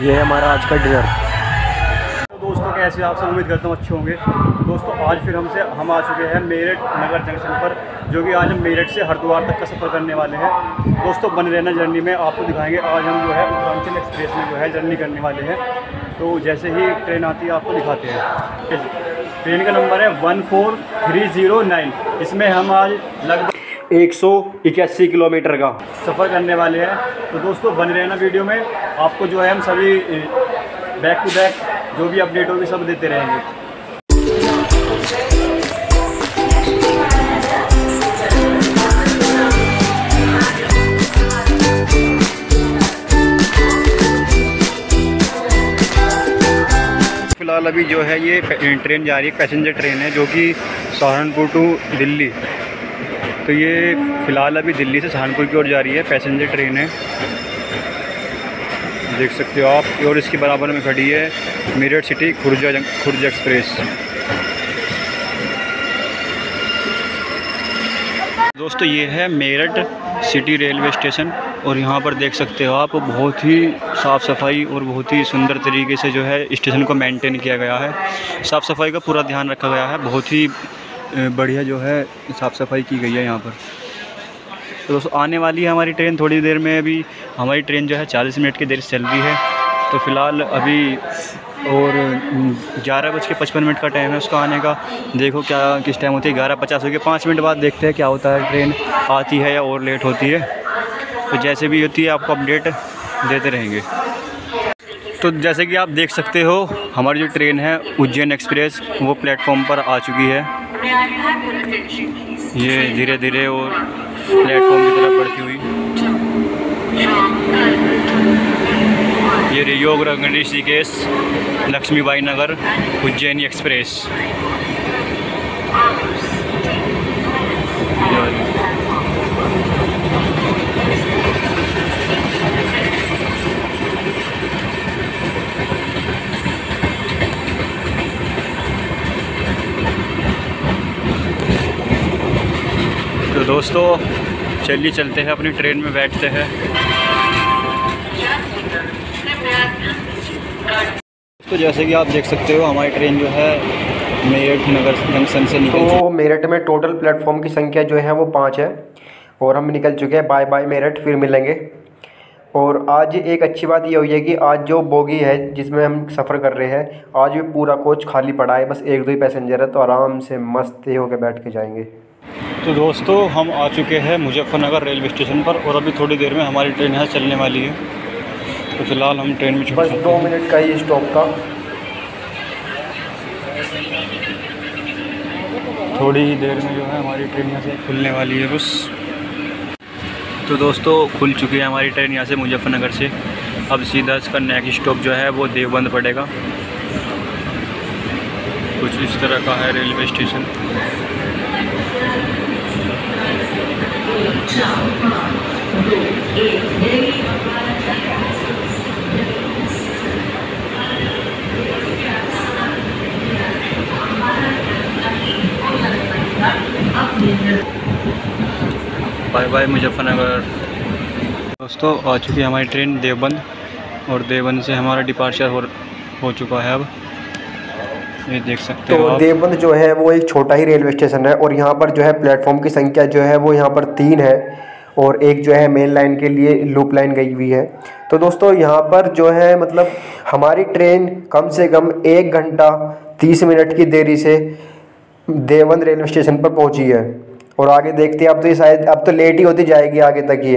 ये है हमारा आज का डिनर। तो दोस्तों, कैसे आप सब उम्मीद करता हूँ अच्छे होंगे। दोस्तों, आज फिर हमसे हम आ चुके हैं मेरठ नगर जंक्शन पर, जो कि आज हम मेरठ से हरिद्वार तक का सफ़र करने वाले हैं। दोस्तों, बने रहना जर्नी में आपको दिखाएँगे, आज हम जो है उत्तरांचल एक्सप्रेस में जो है जर्नी करने वाले हैं। तो जैसे ही ट्रेन आती है, आपको दिखाते हैं। ट्रेन का नंबर है one four three zero nine. इसमें हम आज लगभग एक सौ इक्यासी किलोमीटर का। सफ़र करने वाले हैं। तो दोस्तों बने रहना वीडियो में। आपको जो है हम सभी बैक टू बैक जो भी अपडेट होगी सब देते रहेंगे। फ़िलहाल अभी जो है ये ट्रेन जा रही है पैसेंजर ट्रेन है जो कि सहारनपुर टू दिल्ली। तो ये फ़िलहाल अभी दिल्ली से सहारनपुर की ओर जा रही है, पैसेंजर ट्रेन है। देख सकते हो आप, और इसके बराबर में खड़ी है मेरठ सिटी, खुर्जा खुर्जा एक्सप्रेस। दोस्तों, ये है मेरठ सिटी रेलवे स्टेशन, और यहाँ पर देख सकते हो आप, बहुत ही साफ़ सफ़ाई और बहुत ही सुंदर तरीके से जो है स्टेशन को मेंटेन किया गया है। साफ़ सफ़ाई का पूरा ध्यान रखा गया है, बहुत ही बढ़िया जो है, साफ़ सफ़ाई की गई है यहाँ पर। तो दोस्तों, आने वाली है हमारी ट्रेन थोड़ी देर में। अभी हमारी ट्रेन जो है, चालीस मिनट की देर से चल रही है। तो फ़िलहाल अभी और ग्यारह बज के पचपन मिनट का टाइम है उसका आने का। देखो क्या, किस टाइम होती है, ग्यारह पचास हो गया पाँच मिनट बाद देखते हैं क्या होता है। ट्रेन आती है या और लेट होती है। तो जैसे भी होती है, आपको अपडेट देते रहेंगे। तो जैसे कि आप देख सकते हो, हमारी जो ट्रेन है, उज्जैन एक्सप्रेस, वो प्लेटफॉर्म पर आ चुकी है। ये धीरे धीरे और प्लेटफॉर्म की तरफ़ बढ़ती हुई। ये योग रंगणेश जी केस लक्ष्मीबाई नगर उज्जैनी एक्सप्रेस। दोस्तों चलिए चलते हैं अपनी ट्रेन में बैठते हैं। तो जैसे कि आप देख सकते हो हमारी ट्रेन जो है मेरठ नगर जंक्शन से निकल तो मेरठ में टोटल प्लेटफॉर्म की संख्या जो है वो पाँच है और हम निकल चुके हैं बाय बाय मेरठ फिर मिलेंगे। और आज एक अच्छी बात ये हुई है कि आज जो बोगी है जिसमें हम सफ़र कर रहे हैं आज भी पूरा कोच खाली पड़ा है बस एक दो ही पैसेंजर है तो आराम से मस्त होकर बैठ के जाएँगे। तो दोस्तों हम आ चुके हैं मुजफ्फरनगर रेलवे स्टेशन पर और अभी थोड़ी देर में हमारी ट्रेन यहाँ चलने वाली है। तो फ़िलहाल हम ट्रेन में बस दो मिनट का ही स्टॉप का। थोड़ी ही देर में जो है हमारी ट्रेन यहाँ से खुलने वाली है बस। तो दोस्तों खुल चुकी है हमारी ट्रेन यहाँ से मुजफ्फरनगर से। अब सीधा इसका नेक्स्ट स्टॉप जो है वो देवबंद पड़ेगा। कुछ इस तरह का है railway station. Bye bye, Muzaffarnagar. दोस्तों, आ चुकी हमारी ट्रेन देवबंद और देवबंद से हमारा डिपार्चर हो हो चुका है अब। ये देख सकते तो हो देवबंद जो है वो एक छोटा ही रेलवे स्टेशन है और यहाँ पर जो है प्लेटफॉर्म की संख्या जो है वो यहाँ पर तीन है और एक जो है मेन लाइन के लिए लूप लाइन गई हुई है। तो दोस्तों यहाँ पर जो है मतलब हमारी ट्रेन कम से कम एक घंटा तीस मिनट की देरी से देवबंद रेलवे स्टेशन पर पहुँची है। और आगे देखते हैं अब तो ये शायद अब तो लेट ही होती जाएगी आगे तक ये।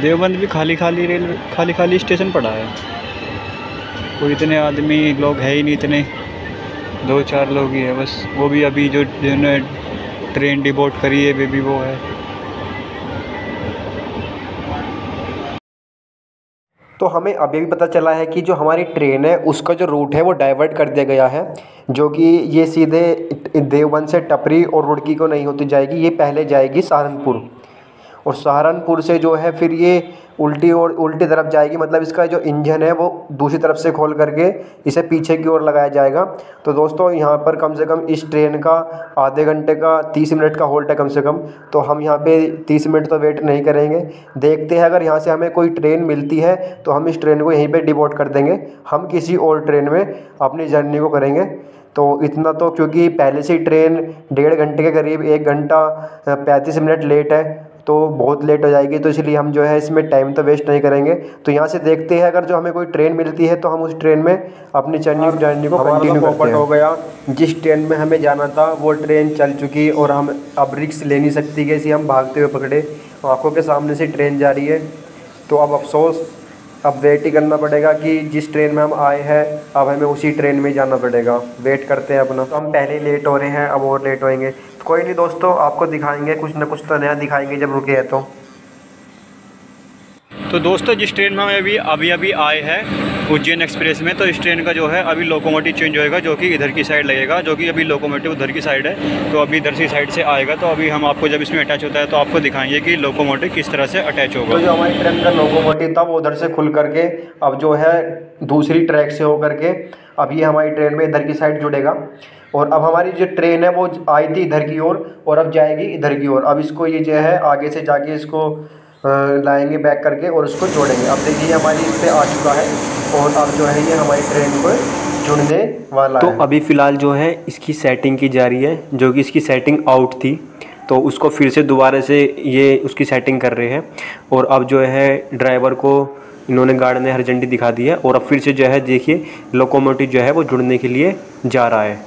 देवबंद भी खाली खाली रेलवे खाली खाली स्टेशन पड़ा है। कोई इतने आदमी लोग है ही नहीं इतने। दो चार लोग ही है, बस वो भी अभी जो जिन्होंने ट्रेन डिबोट करी है, वे भी वो है। तो हमें अभी भी पता चला है कि जो हमारी ट्रेन है, उसका जो रूट है, वो डाइवर्ट कर दिया गया है, जो कि ये सीधे देवबंद से टपरी और रुड़की को नहीं होती जाएगी, ये पहले जाएगी सहारनपुर। और सहारनपुर से जो है, फिर ये उल्टी और उल्टी तरफ़ जाएगी मतलब इसका जो इंजन है वो दूसरी तरफ़ से खोल करके इसे पीछे की ओर लगाया जाएगा। तो दोस्तों, यहाँ पर कम से कम इस ट्रेन का आधे घंटे का, तीस मिनट का होल्ट है कम से कम। तो हम यहाँ पे तीस मिनट तो वेट नहीं करेंगे। देखते हैं, अगर यहाँ से हमें कोई ट्रेन मिलती है तो हम इस ट्रेन को यहीं पर डिवोट कर देंगे। हम किसी और ट्रेन में अपनी जर्नी को करेंगे। तो इतना तो क्योंकि पहले से ही ट्रेन डेढ़ घंटे के करीब, एक घंटा पैंतीस मिनट लेट है। तो बहुत लेट हो जाएगी तो इसलिए हम जो है इसमें टाइम तो वेस्ट नहीं करेंगे। तो यहाँ से देखते हैं अगर जो हमें कोई ट्रेन मिलती है तो हम उस ट्रेन में अपनी जर्नी जर्नी को कंटिन्यू करते हैं। हो गया। जिस ट्रेन में हमें जाना था वो ट्रेन चल चुकी और हम अब रिक्स ले नहीं सकती कैसी हम भागते हुए पकड़े। आँखों के सामने से ट्रेन जा रही है। तो अब अफसोस अब वेट ही करना पड़ेगा कि जिस ट्रेन में हम आए हैं, अब हमें उसी ट्रेन में जाना पड़ेगा। वेट करते हैं अपना। तो हम पहले लेट हो रहे हैं, अब और लेट होएँगे। तो कोई नहीं दोस्तों, आपको दिखाएँगे, कुछ ना कुछ तो नया दिखाएँगे जब रुके हैं तो। तो दोस्तों, जिस ट्रेन में हम अभी अभी अभी आए हैं उज्जैन एक्सप्रेस में तो इस ट्रेन का जो है अभी लोकोमोटिव चेंज होएगा जो कि इधर की साइड लगेगा जो कि अभी लोकोमोटिव उधर की साइड है तो अभी इधर की साइड से आएगा तो अभी हम आपको जब इसमें अटैच होता है तो आपको दिखाएँगे कि लोकोमोटिव किस तरह से अटैच होगा। तो जो हमारी ट्रेन का लोकोमोटिव था वो उधर से खुल करके अब जो है दूसरी ट्रैक से होकर के अब ये हमारी ट्रेन में इधर की साइड जुड़ेगा। और अब हमारी जो ट्रेन है वो आई थी इधर की ओर और, अब जाएगी इधर की ओर। अब इसको ये जो है आगे से जाके इसको लाएँगे बैक करके और उसको जोड़ेंगे। अब देखिए हमारी इस पर आ चुका है। और अब जो है ये हमारी ट्रेन को जुड़ने वाला तो है। अभी फ़िलहाल जो है इसकी सेटिंग की जा रही है जो कि इसकी सेटिंग आउट थी तो उसको फिर से दोबारा से ये उसकी सेटिंग कर रहे हैं। और अब जो है ड्राइवर को इन्होंने गार्ड ने हर झंडी दिखा दी है और अब फिर से जो है देखिए लोकोमोटिव जो है वो जुड़ने के लिए जा रहा है।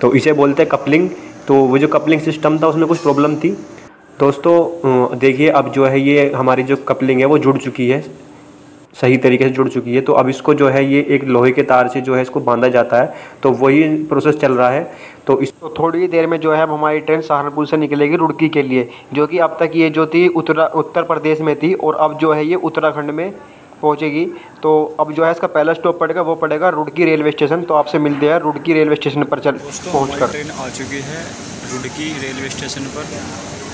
तो इसे बोलते हैं कपलिंग तो वो जो कपलिंग सिस्टम था उसमें कुछ प्रॉब्लम थी। दोस्तों देखिए अब जो है ये हमारी जो कपलिंग है वो जुड़ चुकी है। सही तरीके से जुड़ चुकी है। तो अब इसको जो है ये एक लोहे के तार से जो है इसको बांधा जाता है। तो वही प्रोसेस चल रहा है। तो इस तो थोड़ी देर में जो है अब हमारी ट्रेन सहारनपुर से निकलेगी रुड़की के लिए जो कि अब तक ये जो थी उत्तरा उत्तर प्रदेश में थी और अब जो है ये उत्तराखंड में पहुँचेगी। तो अब जो है इसका पहला स्टॉप पड़ेगा वो पड़ेगा रुड़की रेलवे स्टेशन। तो आपसे मिलते हैं रुड़की रेलवे स्टेशन पर चल पहुँच कर ट्रेन आ चुकी है रुड़की रेलवे स्टेशन पर।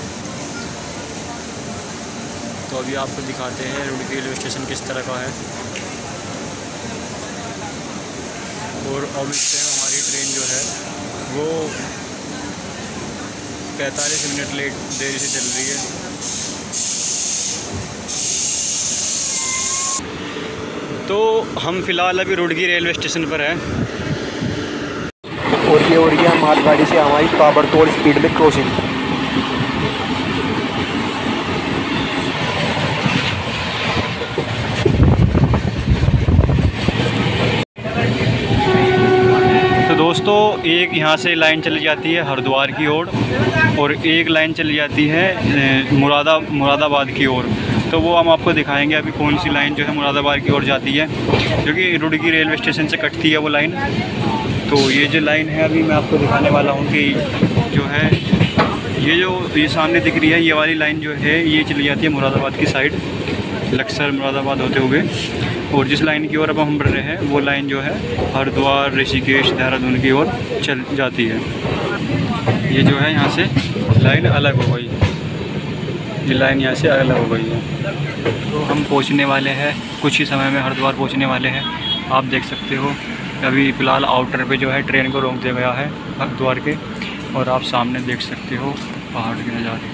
तो अभी आपको दिखाते हैं रुड़की रेलवे स्टेशन किस तरह का है। और अब इस टाइम हमारी ट्रेन जो है, वो 45 मिनट लेट देरी से चल रही है। तो हम फ़िलहाल अभी रुड़की रेलवे स्टेशन पर हैं। और ये और ये हमारी गाड़ी से हमारी ताबड़तोड़ स्पीड में क्रॉसिंग दोस्तों एक यहाँ से लाइन चली जाती है हरिद्वार की ओर और, और एक लाइन चली जाती है मुरादा मुरादाबाद की ओर। तो वो हम आपको दिखाएँगे अभी कौन सी लाइन जो है मुरादाबाद की ओर जाती है जो कि रुड़की रेलवे स्टेशन से कटती है वो लाइन। तो ये जो लाइन है अभी मैं आपको दिखाने वाला हूँ कि जो है ये जो ये सामने दिख रही है ये वाली लाइन जो है ये चली जाती है मुरादाबाद की साइड। लक्सर मुरादाबाद होते हुए। और जिस लाइन की ओर अब हम बढ़ रहे हैं, वो लाइन जो है हरिद्वार, ऋषिकेश, देहरादून की ओर चल जाती है। ये जो है यहाँ से लाइन अलग हो गई। ये लाइन यहाँ से अलग हो गई है। तो हम पहुँचने वाले हैं, कुछ ही समय में हरिद्वार पहुँचने वाले हैं। आप देख सकते हो, अभी फ़िलहाल आउटर पे जो है ट्रेन को रोक दिया गया है हरिद्वार के। और आप सामने देख सकते हो पहाड़ के नज़ारे।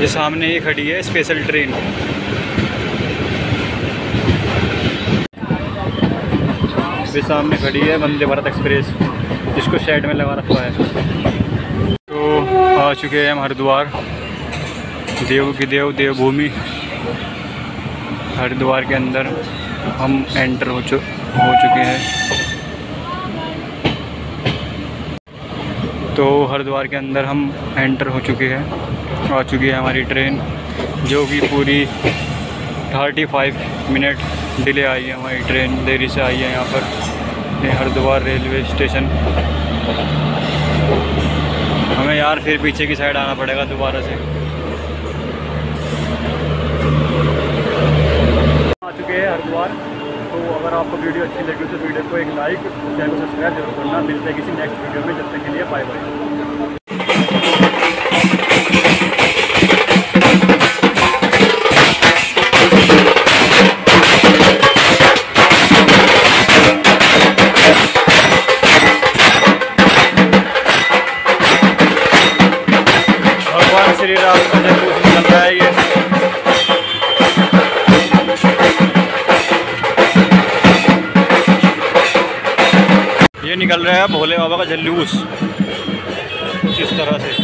ये सामने ही खड़ी है स्पेशल ट्रेन ये सामने खड़ी है वंदे भारत एक्सप्रेस जिसको साइड में लगा रखा है। तो आ चुके हैं हम हरिद्वार। देव की देव, देवभूमि। हरिद्वार के अंदर हम एंटर हो चुके हो चुके हैं। तो हरिद्वार के अंदर हम एंटर हो चुके हैं। आ चुकी है हमारी ट्रेन, जो कि पूरी थर्टी फाइव मिनट डिले आई है हमारी ट्रेन, देरी से आई है यहाँ पर। Haridwar railway station. हमें यार फिर पीछे की साइड आना पड़ेगा दोबारा से। आ चुके हैं हरिद्वार। तो अगर आपको वीडियो अच्छी लगी तो वीडियो को एक लाइक चैनल को सब्सक्राइब ज़रूर करना। मिलते हैं किसी नेक्स्ट वीडियो में। जब तक के लिए बाय बाय ये ये निकल रहा है भोले बाबा का जल्लूस। इस तरह से।